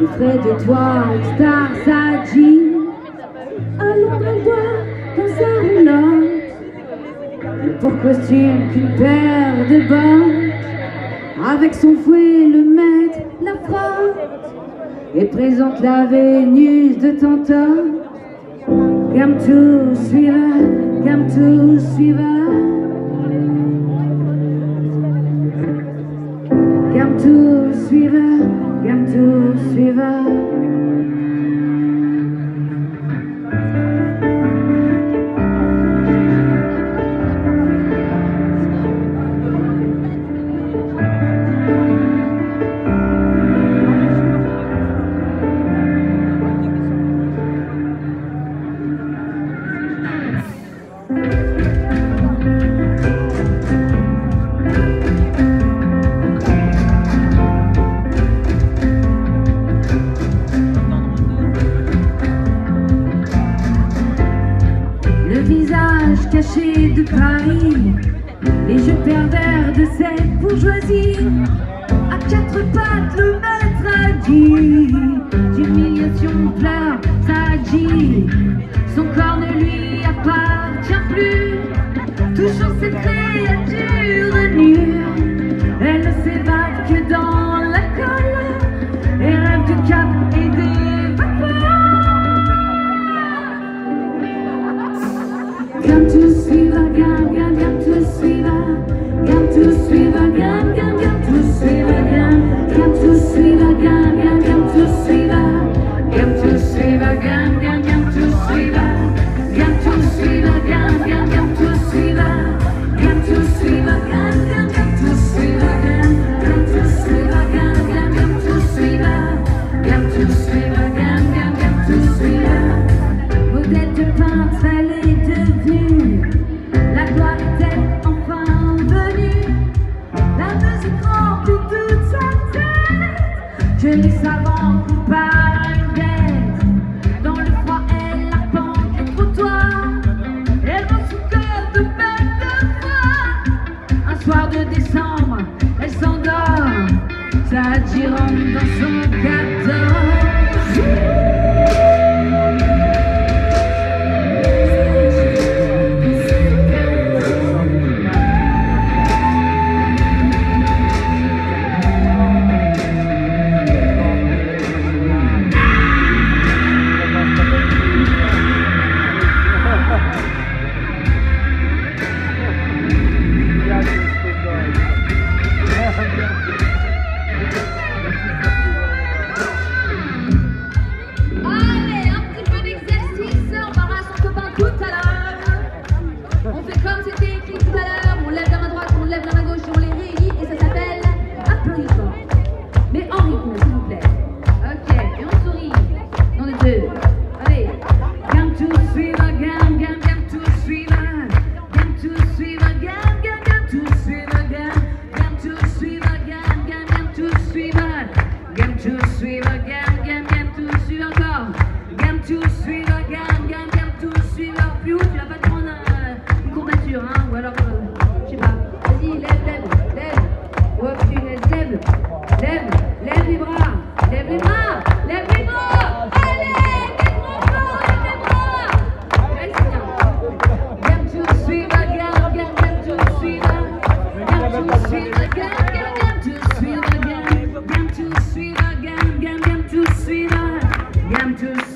Je ferai de toi une star sadie. Allons voir dans sa roulotte. Et pour costume qu'une paire de bottes. Avec son fouet, le maître la frotte. Et présente la Vénus de Tantor. Comme tout suivra, comme tout suivra. Thank you. caché de Paris. Les jeux pervers de cette bourgeoisie. À quatre pattes le maître a dit D'humiliation pleure, ça dit Son corps ne lui appartient plus. Chez les savants, par une bête, dans le froid, elle arpente les trottoirs. Elle vend son cœur de belle de foi. Un soir de décembre, elle s'endort, sa girande dans son cœur.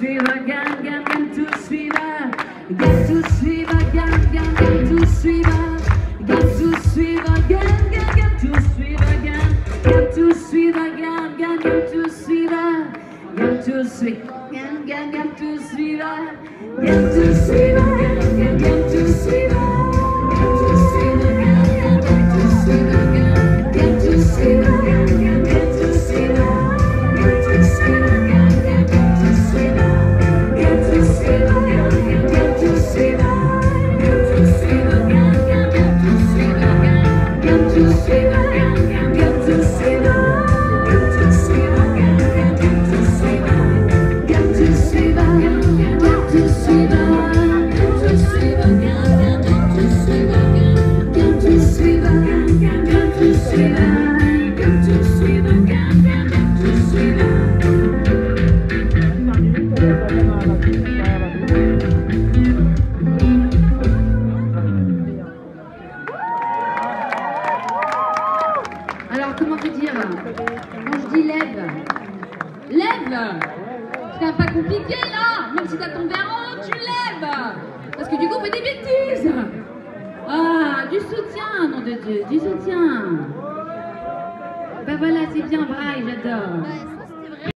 śpiewa, gang, gang, gang tu śpiewa, gang tu śpiewa, gang, gang, gang tu śpiewa, gang tu śpiewa, gang, gang, gang tu śpiewa, gang, gang tu śpiewa, gang, gang, gang tu śpiewa, gang tu śpiewa, gang, gang, gang tu śpiewa, gang tu śpiewa, gang, gang, gang tu śpiewa. to sing. Alors, comment te dire Quand je dis lève, lève T'as pas compliqué là Même si t'as ton verre en tu lèves Parce que du coup, on fait des bêtises Ah, du soutien, nom de Dieu, du soutien ben voilà, c'est bien, braille, j'adore